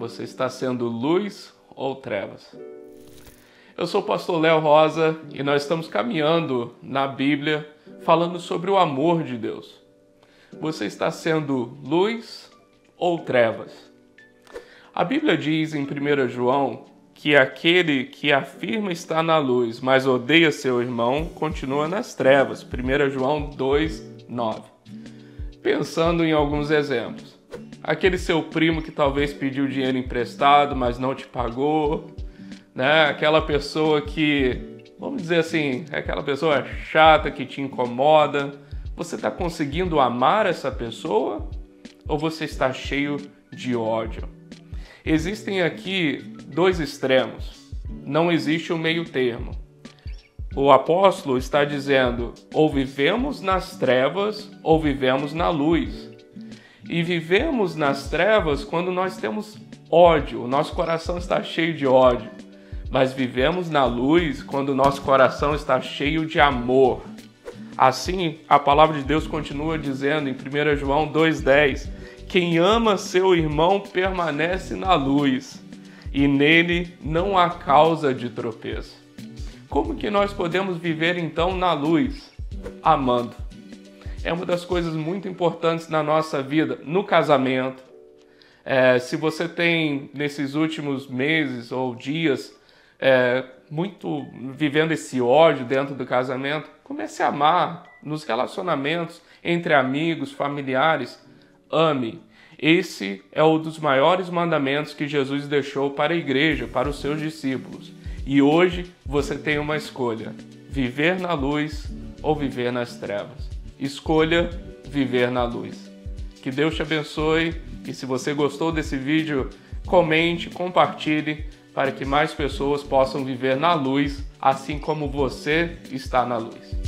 Você está sendo luz ou trevas? Eu sou o pastor Léo Rosa e nós estamos caminhando na Bíblia falando sobre o amor de Deus. Você está sendo luz ou trevas? A Bíblia diz em 1 João que aquele que afirma estar na luz, mas odeia seu irmão, continua nas trevas. 1 João 2, 9. Pensando em alguns exemplos aquele seu primo que talvez pediu dinheiro emprestado, mas não te pagou, né? Aquela pessoa que, vamos dizer assim, é aquela pessoa chata que te incomoda. Você está conseguindo amar essa pessoa ou você está cheio de ódio? Existem aqui dois extremos. Não existe um meio termo. O apóstolo está dizendo: ou vivemos nas trevas ou vivemos na luz. E vivemos nas trevas quando nós temos ódio, o nosso coração está cheio de ódio. Mas vivemos na luz quando o nosso coração está cheio de amor. Assim, a palavra de Deus continua dizendo em 1 João 2,10: Quem ama seu irmão permanece na luz, e nele não há causa de tropeço. Como que nós podemos viver então na luz? Amando é uma das coisas muito importantes na nossa vida, no casamento. É, se você tem nesses últimos meses ou dias é, muito vivendo esse ódio dentro do casamento, comece a amar nos relacionamentos entre amigos, familiares. Ame. Esse é um dos maiores mandamentos que Jesus deixou para a igreja, para os seus discípulos. E hoje você tem uma escolha: viver na luz ou viver nas trevas escolha viver na luz. Que Deus te abençoe e se você gostou desse vídeo, comente, compartilhe para que mais pessoas possam viver na luz, assim como você está na luz.